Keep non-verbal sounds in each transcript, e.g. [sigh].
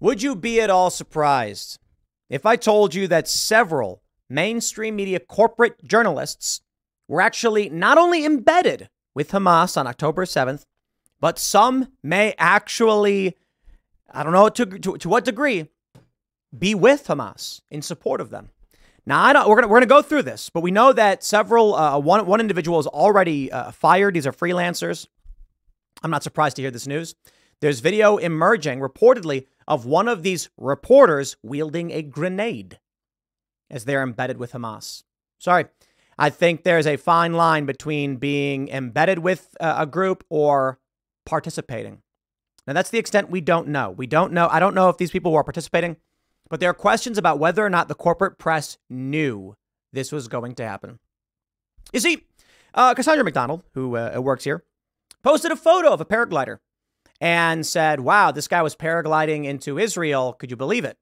Would you be at all surprised if I told you that several mainstream media corporate journalists were actually not only embedded with Hamas on October 7th, but some may actually, I don't know to, to, to what degree, be with Hamas in support of them. Now, I don't, we're going we're gonna go through this, but we know that several, uh, one, one individual is already uh, fired. These are freelancers. I'm not surprised to hear this news. There's video emerging reportedly of one of these reporters wielding a grenade as they're embedded with Hamas. Sorry. I think there's a fine line between being embedded with a group or participating. Now, that's the extent we don't know. We don't know. I don't know if these people were participating, but there are questions about whether or not the corporate press knew this was going to happen. You see, uh, Cassandra McDonald, who uh, works here, posted a photo of a paraglider and said, wow, this guy was paragliding into Israel. Could you believe it?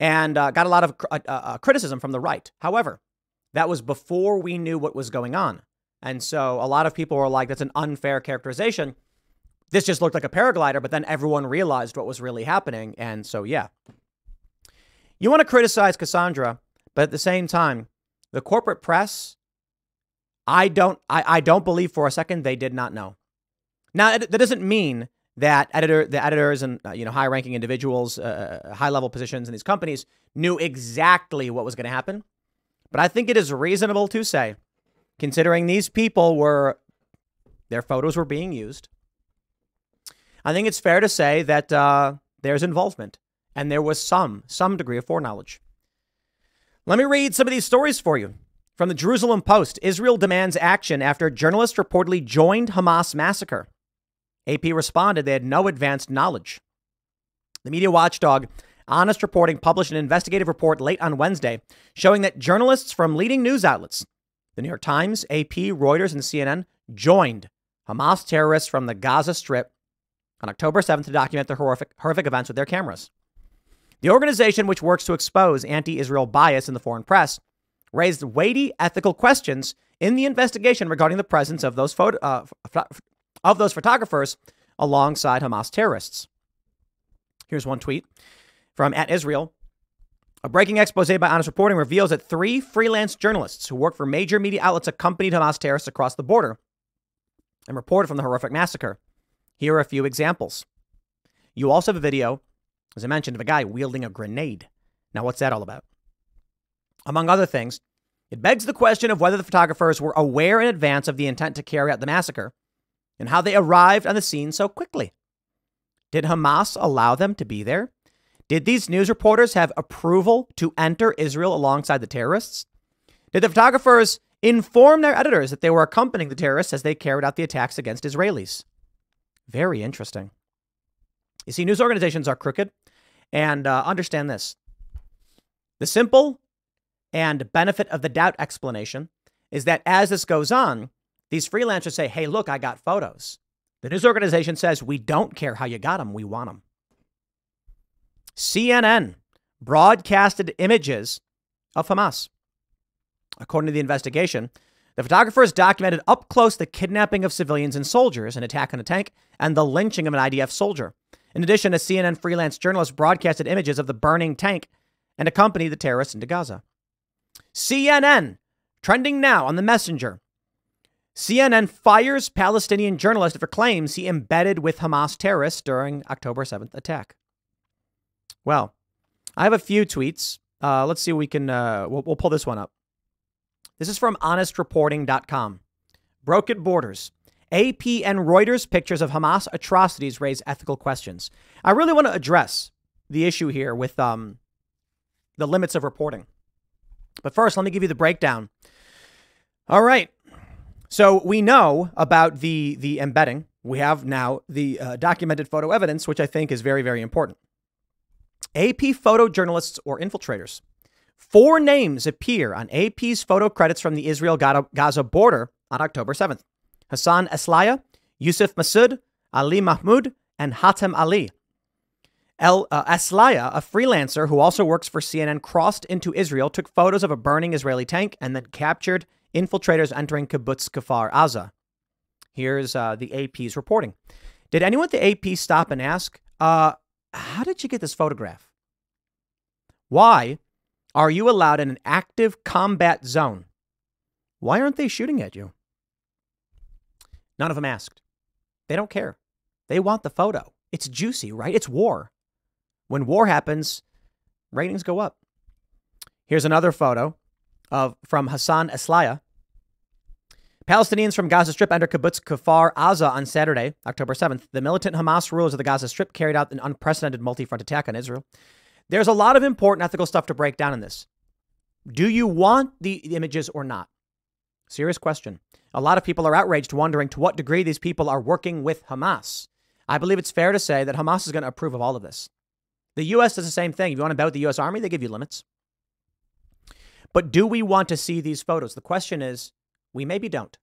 And uh, got a lot of uh, uh, uh, criticism from the right. However, that was before we knew what was going on. And so a lot of people were like, that's an unfair characterization. This just looked like a paraglider, but then everyone realized what was really happening. And so, yeah. You want to criticize Cassandra, but at the same time, the corporate press, I don't, I, I don't believe for a second they did not know. Now, that doesn't mean that editor, the editors and uh, you know high-ranking individuals, uh, uh, high-level positions in these companies knew exactly what was going to happen. But I think it is reasonable to say, considering these people were, their photos were being used, I think it's fair to say that uh, there's involvement and there was some some degree of foreknowledge. Let me read some of these stories for you. From the Jerusalem Post, Israel demands action after journalists reportedly joined Hamas massacre. AP responded they had no advanced knowledge. The media watchdog Honest Reporting published an investigative report late on Wednesday showing that journalists from leading news outlets, the New York Times, AP, Reuters, and CNN, joined Hamas terrorists from the Gaza Strip on October 7th to document the horrific, horrific events with their cameras. The organization, which works to expose anti Israel bias in the foreign press, raised weighty ethical questions in the investigation regarding the presence of those photo, uh, of those photographers alongside Hamas terrorists. Here's one tweet from at Israel. A breaking expose by Honest Reporting reveals that three freelance journalists who work for major media outlets accompanied Hamas terrorists across the border and reported from the horrific massacre. Here are a few examples. You also have a video, as I mentioned, of a guy wielding a grenade. Now, what's that all about? Among other things, it begs the question of whether the photographers were aware in advance of the intent to carry out the massacre and how they arrived on the scene so quickly. Did Hamas allow them to be there? Did these news reporters have approval to enter Israel alongside the terrorists? Did the photographers inform their editors that they were accompanying the terrorists as they carried out the attacks against Israelis? Very interesting. You see, news organizations are crooked. And uh, understand this the simple and benefit of the doubt explanation is that as this goes on, these freelancers say, hey, look, I got photos. The news organization says, we don't care how you got them, we want them. CNN broadcasted images of Hamas. According to the investigation, the photographers documented up close the kidnapping of civilians and soldiers, an attack on a tank, and the lynching of an IDF soldier. In addition, a CNN freelance journalist broadcasted images of the burning tank and accompanied the terrorists into Gaza. CNN, trending now on the messenger, CNN fires Palestinian journalist for claims he embedded with Hamas terrorists during October 7th attack. Well, I have a few tweets. Uh, let's see we can, uh, we'll, we'll pull this one up. This is from honestreporting.com. Broken borders. AP and Reuters pictures of Hamas atrocities raise ethical questions. I really want to address the issue here with um, the limits of reporting. But first, let me give you the breakdown. All right. So we know about the the embedding. We have now the uh, documented photo evidence, which I think is very very important. AP photojournalists or infiltrators. Four names appear on AP's photo credits from the Israel Gaza border on October 7th Hassan Eslaya, Yusuf Masud, Ali Mahmoud, and Hatem Ali. El uh, Eslaya, a freelancer who also works for CNN, crossed into Israel, took photos of a burning Israeli tank, and then captured infiltrators entering kibbutz Kfar Aza. Here's uh, the AP's reporting. Did anyone at the AP stop and ask, uh, how did you get this photograph? Why are you allowed in an active combat zone? Why aren't they shooting at you? None of them asked. They don't care. They want the photo. It's juicy, right? It's war. When war happens, ratings go up. Here's another photo of from Hassan Eslaya. Palestinians from Gaza Strip enter kibbutz Kfar Aza on Saturday, October 7th. The militant Hamas rulers of the Gaza Strip carried out an unprecedented multi-front attack on Israel. There's a lot of important ethical stuff to break down in this. Do you want the images or not? Serious question. A lot of people are outraged, wondering to what degree these people are working with Hamas. I believe it's fair to say that Hamas is going to approve of all of this. The U.S. does the same thing. If you want to bet the U.S. Army, they give you limits. But do we want to see these photos? The question is, we maybe don't.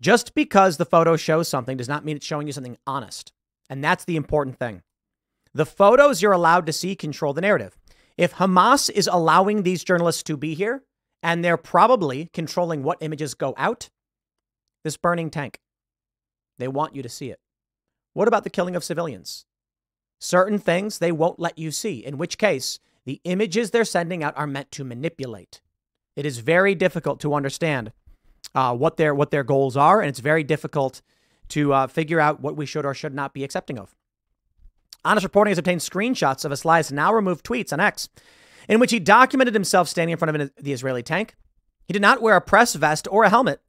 Just because the photo shows something does not mean it's showing you something honest. And that's the important thing. The photos you're allowed to see control the narrative. If Hamas is allowing these journalists to be here, and they're probably controlling what images go out, this burning tank, they want you to see it. What about the killing of civilians? Certain things they won't let you see, in which case, the images they're sending out are meant to manipulate. It is very difficult to understand uh, what their what their goals are, and it's very difficult to uh, figure out what we should or should not be accepting of. Honest Reporting has obtained screenshots of Eslaya's now removed tweets on X, in which he documented himself standing in front of the Israeli tank. He did not wear a press vest or a helmet,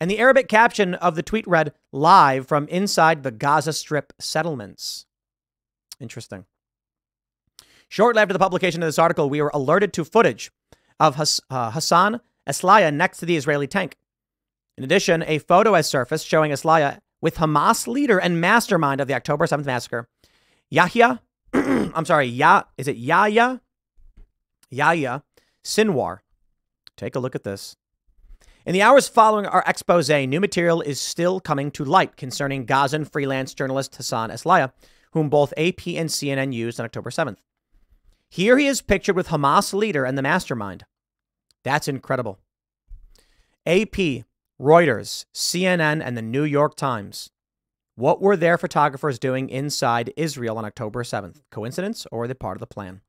and the Arabic caption of the tweet read, Live from inside the Gaza Strip settlements. Interesting. Shortly after the publication of this article, we were alerted to footage of uh, Hassan Eslaya next to the Israeli tank. In addition, a photo has surfaced showing Eslaya with Hamas leader and mastermind of the October 7th massacre, Yahya. [clears throat] I'm sorry, Ya is it Yahya? Yahya Sinwar. Take a look at this. In the hours following our expose, new material is still coming to light concerning Gazan freelance journalist Hassan Eslaya, whom both AP and CNN used on October 7th. Here he is pictured with Hamas leader and the mastermind. That's incredible. AP, Reuters, CNN, and the New York Times. What were their photographers doing inside Israel on October 7th? Coincidence or the part of the plan?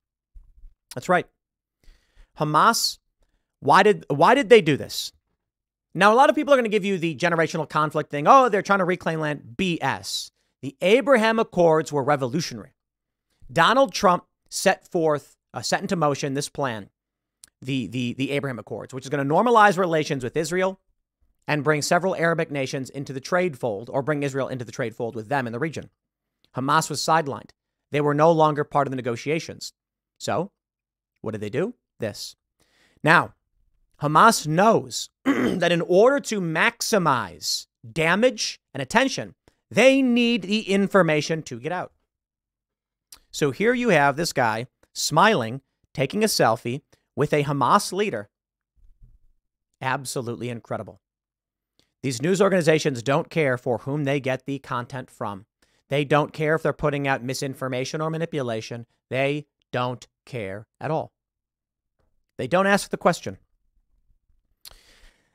That's right. Hamas, why did why did they do this? Now, a lot of people are going to give you the generational conflict thing. Oh, they're trying to reclaim land. BS. The Abraham Accords were revolutionary. Donald Trump set forth, uh, set into motion this plan, the, the, the Abraham Accords, which is going to normalize relations with Israel and bring several Arabic nations into the trade fold or bring Israel into the trade fold with them in the region. Hamas was sidelined. They were no longer part of the negotiations. So, what did they do? This. Now, Hamas knows [clears throat] that in order to maximize damage and attention, they need the information to get out. So here you have this guy smiling, taking a selfie with a Hamas leader. Absolutely incredible. These news organizations don't care for whom they get the content from. They don't care if they're putting out misinformation or manipulation. They don't care at all. They don't ask the question.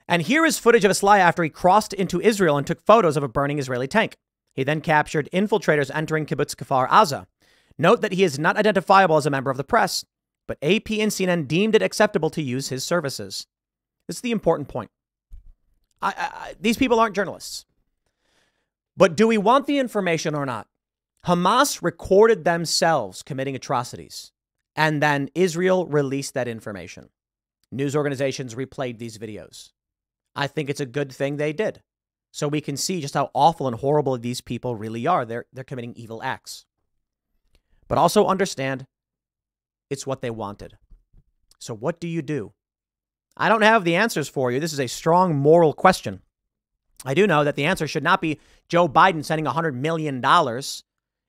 And here is footage of Eslaya after he crossed into Israel and took photos of a burning Israeli tank. He then captured infiltrators entering Kibbutz Kfar Aza. Note that he is not identifiable as a member of the press, but AP and CNN deemed it acceptable to use his services. This is the important point. I, I, these people aren't journalists. But do we want the information or not? Hamas recorded themselves committing atrocities, and then Israel released that information. News organizations replayed these videos. I think it's a good thing they did. So we can see just how awful and horrible these people really are. They're, they're committing evil acts. But also understand it's what they wanted. So what do you do? I don't have the answers for you. This is a strong moral question. I do know that the answer should not be Joe Biden sending $100 million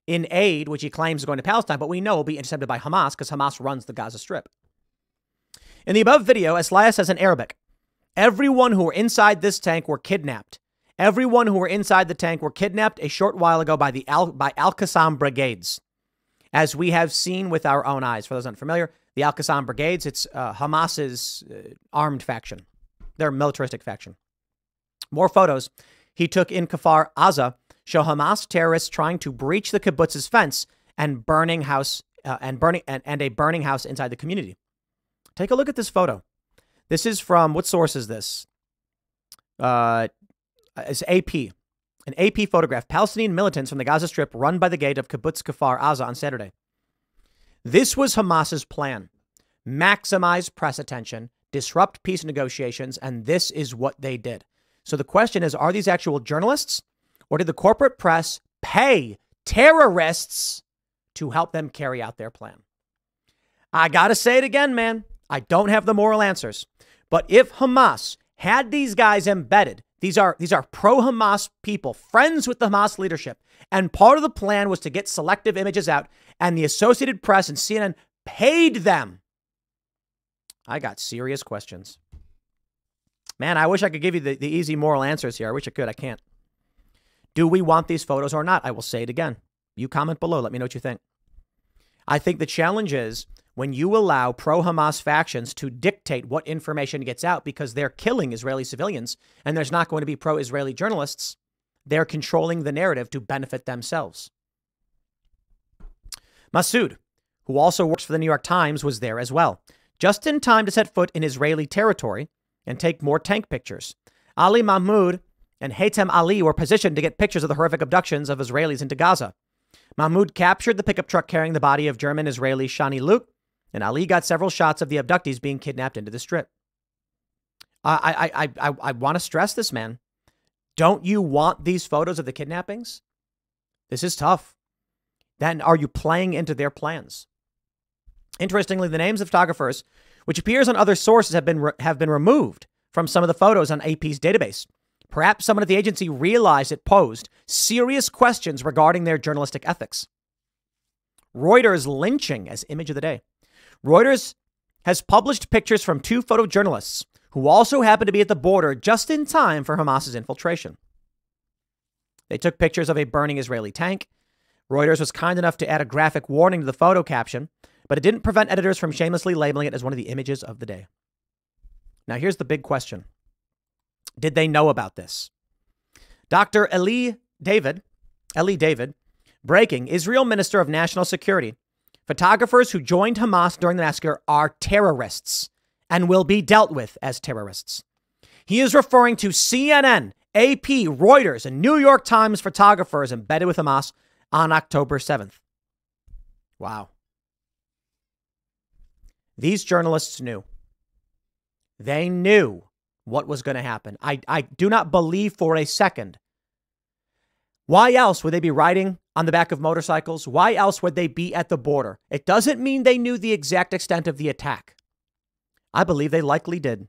in aid, which he claims is going to Palestine, but we know will be intercepted by Hamas because Hamas runs the Gaza Strip. In the above video, Eslaya says in Arabic, Everyone who were inside this tank were kidnapped. Everyone who were inside the tank were kidnapped a short while ago by the Al, by Al Qassam brigades, as we have seen with our own eyes. For those unfamiliar, the Al Qassam brigades, it's uh, Hamas's uh, armed faction. They're militaristic faction. More photos he took in Kfar Aza show Hamas terrorists trying to breach the kibbutz's fence and burning house uh, and burning and, and a burning house inside the community. Take a look at this photo. This is from what source is this? Uh, it's AP. An AP photograph. Palestinian militants from the Gaza Strip run by the gate of Kibbutz Kfar Aza on Saturday. This was Hamas's plan: maximize press attention, disrupt peace negotiations, and this is what they did. So the question is: Are these actual journalists, or did the corporate press pay terrorists to help them carry out their plan. I got to say it again, man. I don't have the moral answers. But if Hamas had these guys embedded, these are these are pro-Hamas people, friends with the Hamas leadership, and part of the plan was to get selective images out, and the Associated Press and CNN paid them. I got serious questions. Man, I wish I could give you the, the easy moral answers here. I wish I could. I can't. Do we want these photos or not? I will say it again. You comment below. Let me know what you think. I think the challenge is when you allow pro Hamas factions to dictate what information gets out because they're killing Israeli civilians and there's not going to be pro Israeli journalists, they're controlling the narrative to benefit themselves. Masood, who also works for the New York Times, was there as well, just in time to set foot in Israeli territory and take more tank pictures. Ali Mahmoud and Haytham Ali were positioned to get pictures of the horrific abductions of Israelis into Gaza. Mahmoud captured the pickup truck carrying the body of German Israeli Shani Louk, and Ali got several shots of the abductees being kidnapped into the strip. I, I, I, I, I want to stress this, man. Don't you want these photos of the kidnappings? This is tough. Then are you playing into their plans? Interestingly, the names of photographers, which appears on other sources, have been re- have been removed from some of the photos on AP's database. Perhaps someone at the agency realized it posed serious questions regarding their journalistic ethics. Reuters lynching as image of the day. Reuters has published pictures from two photojournalists who also happened to be at the border just in time for Hamas's infiltration. They took pictures of a burning Israeli tank. Reuters was kind enough to add a graphic warning to the photo caption, but it didn't prevent editors from shamelessly labeling it as one of the images of the day. Now, here's the big question did they know about this? Dr. Eli David, Eli David, breaking Israel Minister of National Security. Photographers who joined Hamas during the massacre are terrorists and will be dealt with as terrorists. He is referring to CNN, AP, Reuters, and New York Times photographers embedded with Hamas on October 7th. Wow. These journalists knew. They knew what was going to happen. I, I do not believe for a second. Why else would they be riding on the back of motorcycles? Why else would they be at the border? It doesn't mean they knew the exact extent of the attack. I believe they likely did.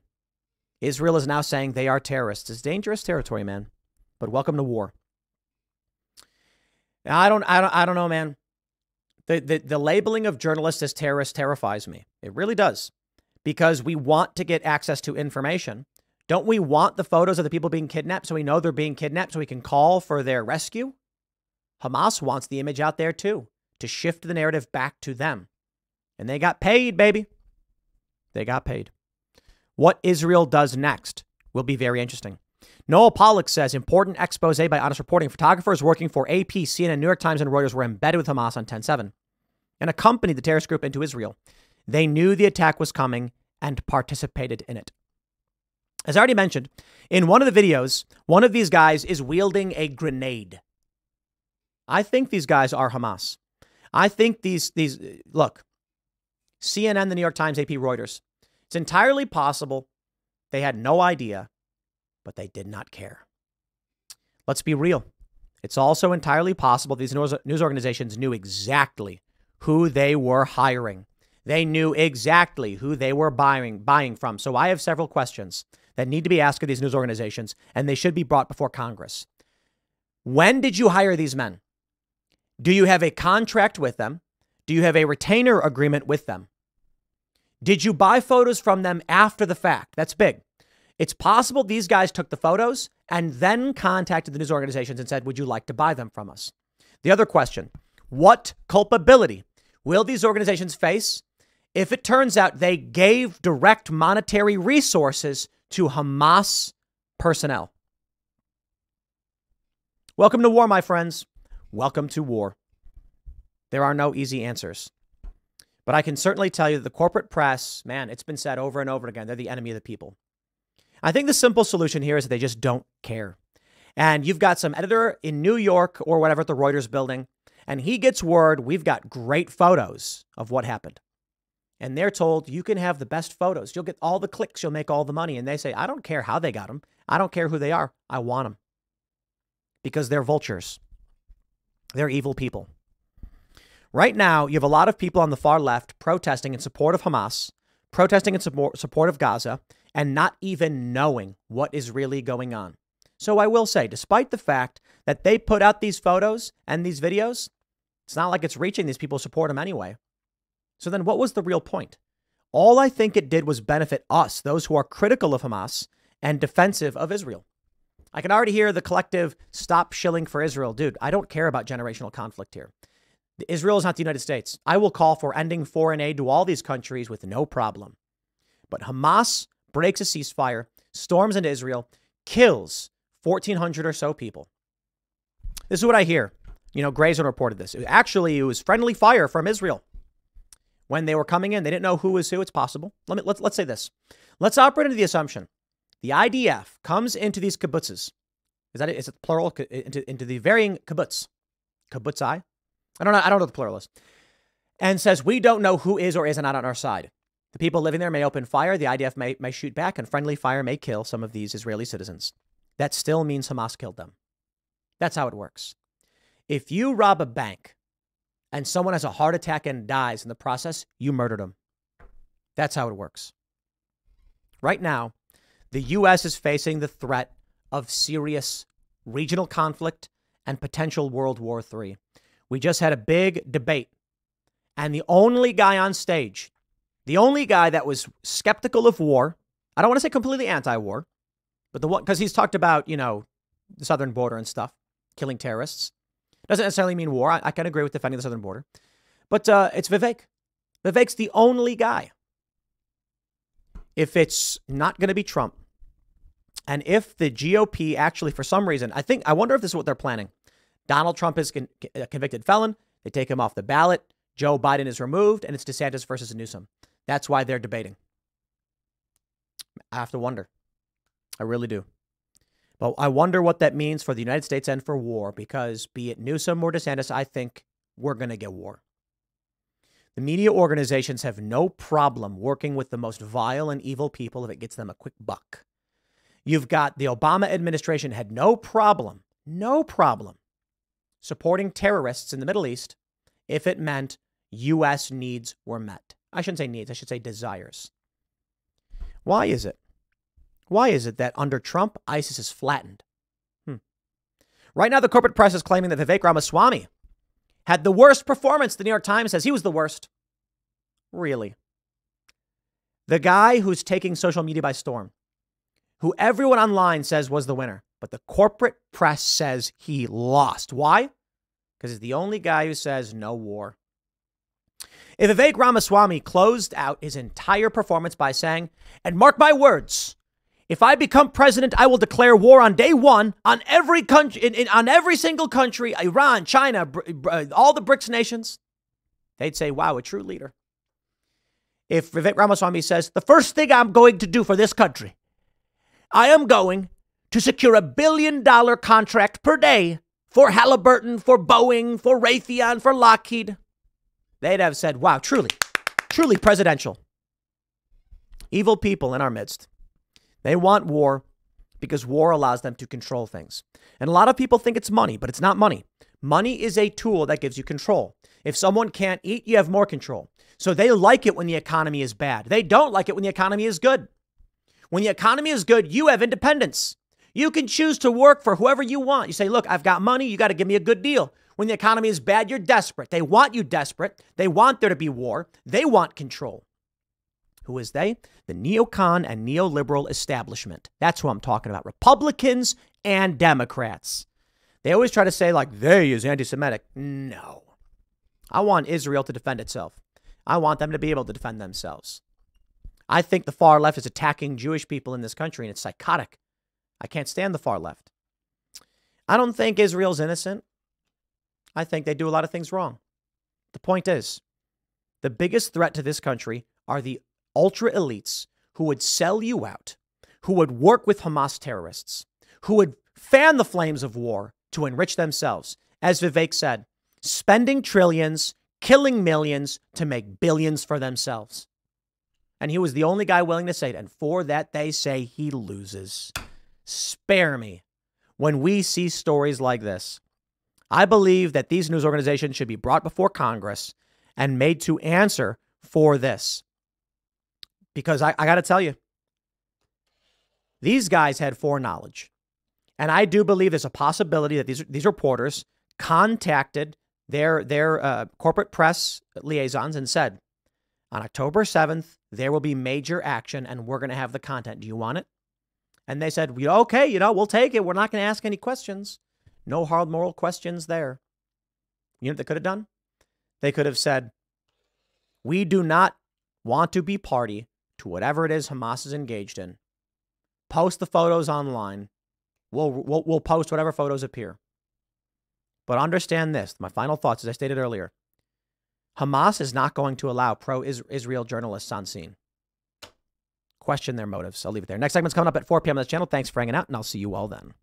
Israel is now saying they are terrorists. It's dangerous territory, man. But welcome to war. I don't, I don't, I don't know, man. The, the, the labeling of journalists as terrorists terrifies me. It really does. Because we want to get access to information don't we want the photos of the people being kidnapped so we know they're being kidnapped so we can call for their rescue? Hamas wants the image out there too to shift the narrative back to them. And they got paid, baby. They got paid. What Israel does next will be very interesting. Noel Pollak says important expose by Honest Reporting. Photographers working for AP, CNN, New York Times, and Reuters were embedded with Hamas on 10 7 and accompanied the terrorist group into Israel. They knew the attack was coming and participated in it. As I already mentioned, in one of the videos, one of these guys is wielding a grenade. I think these guys are Hamas. I think these these look, CNN, the New York Times, AP, Reuters. It's entirely possible they had no idea, but they did not care. Let's be real. It's also entirely possible these news organizations knew exactly who they were hiring. They knew exactly who they were buying buying from. So I have several questions that need to be asked of these news organizations, and they should be brought before Congress. When did you hire these men? Do you have a contract with them? Do you have a retainer agreement with them? Did you buy photos from them after the fact? That's big. It's possible these guys took the photos and then contacted the news organizations and said, Would you like to buy them from us? The other question What culpability will these organizations face if it turns out they gave direct monetary resources to Hamas personnel. Welcome to war, my friends. Welcome to war. There are no easy answers. But I can certainly tell you that the corporate press, man, it's been said over and over again, they're the enemy of the people. I think the simple solution here is that they just don't care. And you've got some editor in New York or whatever at the Reuters building, and he gets word we've got great photos of what happened. And they're told you can have the best photos. You'll get all the clicks, you'll make all the money. And they say, I don't care how they got them. I don't care who they are. I want them because they're vultures. They're evil people. Right now, you have a lot of people on the far left protesting in support of Hamas, protesting in support of Gaza, and not even knowing what is really going on. So I will say, despite the fact that they put out these photos and these videos, it's not like it's reaching these people support them anyway. So then what was the real point? All I think it did was benefit us, those who are critical of Hamas and defensive of Israel. I can already hear the collective stop shilling for Israel. Dude, I don't care about generational conflict here. Israel is not the United States. I will call for ending foreign aid to all these countries with no problem. But Hamas breaks a ceasefire, storms into Israel, kills 1,400 or so people. This is what I hear. You know, Grayzone reported this. Actually, it was friendly fire from Israel. When they were coming in, they didn't know who was who. It's possible. Let me let's let's say this. Let's operate under the assumption the IDF comes into these kibbutzes. Is that it? Is it plural? Into, into the varying kibbutz, kibbutzai. I don't know. I don't know the plural is. And says we don't know who is or is not on our side. The people living there may open fire. The IDF may may shoot back, and friendly fire may kill some of these Israeli citizens. That still means Hamas killed them. That's how it works. If you rob a bank and someone has a heart attack and dies in the process, you murdered them. That's how it works. Right now, the U.S. is facing the threat of serious regional conflict and potential World War III. We just had a big debate, and the only guy on stage, the only guy that was skeptical of war, I don't want to say completely anti war, but the one, because he's talked about, you know, the southern border and stuff, killing terrorists. Doesn't necessarily mean war. I, I can agree with defending the southern border. But uh, it's Vivek. Vivek's the only guy. If it's not going to be Trump, and if the GOP actually, for some reason, I think, I wonder if this is what they're planning. Donald Trump is con- a convicted felon. They take him off the ballot. Joe Biden is removed, and it's DeSantis versus Newsom. That's why they're debating. I have to wonder. I really do. But I wonder what that means for the United States and for war, because be it Newsom or DeSantis, I think we're going to get war. The media organizations have no problem working with the most vile and evil people if it gets them a quick buck. You've got the Obama administration had no problem, no problem supporting terrorists in the Middle East if it meant U.S. needs were met. I shouldn't say needs, I should say desires. Why is it? Why is it that under Trump, ISIS is flattened? Hmm. Right now, the corporate press is claiming that Vivek Ramaswamy had the worst performance. The New York Times says he was the worst. Really? The guy who's taking social media by storm, who everyone online says was the winner, but the corporate press says he lost. Why? Because he's the only guy who says no war. If Vivek Ramaswamy closed out his entire performance by saying, and mark my words, if I become president, I will declare war on day one on every country, in, in, on every single country, Iran, China, uh, all the BRICS nations. They'd say, wow, a true leader. If Vivek Ramaswamy says, the first thing I'm going to do for this country, I am going to secure a billion dollar contract per day for Halliburton, for Boeing, for Raytheon, for Lockheed, they'd have said, wow, truly, truly presidential. Evil people in our midst. They want war because war allows them to control things. And a lot of people think it's money, but it's not money. Money is a tool that gives you control. If someone can't eat, you have more control. So they like it when the economy is bad. They don't like it when the economy is good. When the economy is good, you have independence. You can choose to work for whoever you want. You say, look, I've got money. You got to give me a good deal. When the economy is bad, you're desperate. They want you desperate. They want there to be war. They want control. Who is they? The neocon and neoliberal establishment. That's who I'm talking about. Republicans and Democrats. They always try to say, like, they is anti Semitic. No. I want Israel to defend itself. I want them to be able to defend themselves. I think the far left is attacking Jewish people in this country, and it's psychotic. I can't stand the far left. I don't think Israel's innocent. I think they do a lot of things wrong. The point is, the biggest threat to this country are the ultra elites who would sell you out, who would work with Hamas terrorists, who would fan the flames of war to enrich themselves. As Vivek said, spending trillions, killing millions to make billions for themselves. And he was the only guy willing to say it. And for that, they say he loses. Spare me when we see stories like this. I believe that these news organizations should be brought before Congress and made to answer for this. Because I, I got to tell you, these guys had foreknowledge. And I do believe there's a possibility that these, these reporters contacted their, their uh, corporate press liaisons and said, on October 7th, there will be major action and we're going to have the content. Do you want it? And they said, okay, you know, we'll take it. We're not going to ask any questions. No hard moral questions there. You know what they could have done? They could have said, we do not want to be party to whatever it is Hamas is engaged in. Post the photos online. We'll, we'll, we'll post whatever photos appear. But understand this my final thoughts, as I stated earlier Hamas is not going to allow pro Israel journalists on scene. Question their motives. I'll leave it there. Next segment's coming up at 4 p.m. on this channel. Thanks for hanging out, and I'll see you all then.